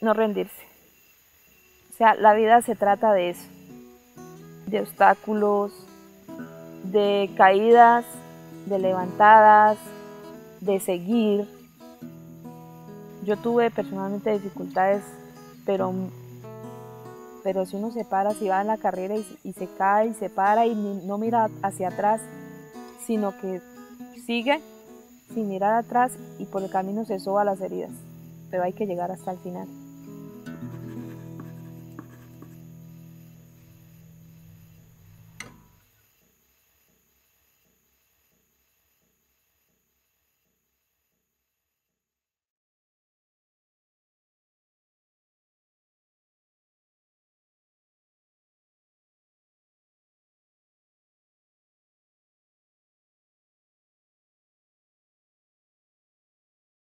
no rendirse. O sea, la vida se trata de eso, de obstáculos, de caídas, de levantadas, de seguir. Yo tuve personalmente dificultades, pero, pero si uno se para, si va en la carrera y, se cae y se para y no mira hacia atrás, sino que sigue sin mirar atrás y por el camino se soba las heridas, pero hay que llegar hasta el final. Mm-hmm.